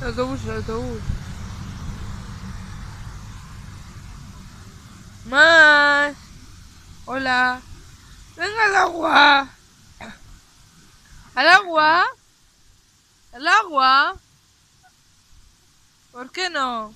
El autobús, el autobús. Más. Hola. Venga al agua. ¿Al agua? ¿Al agua? ¿Por qué no?